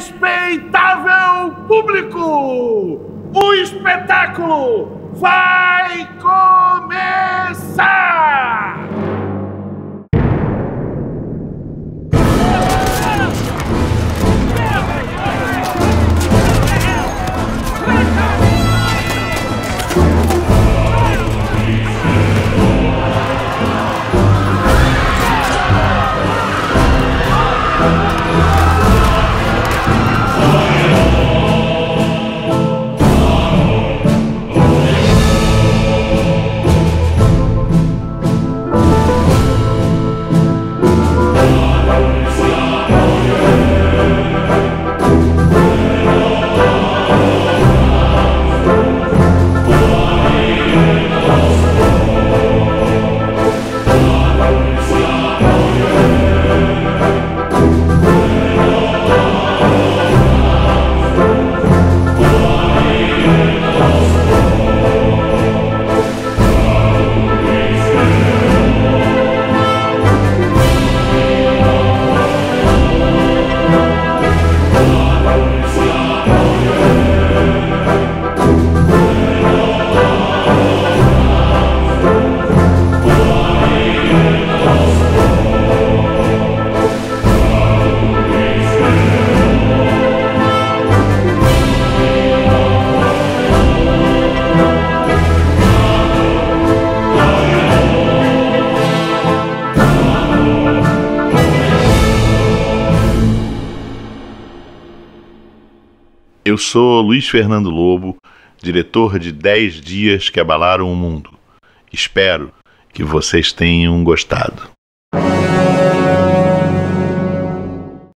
Respeitável público, o espetáculo vai Eu sou Luiz Fernando Lobo, diretor de 10 dias que abalaram o mundo. Espero que vocês tenham gostado.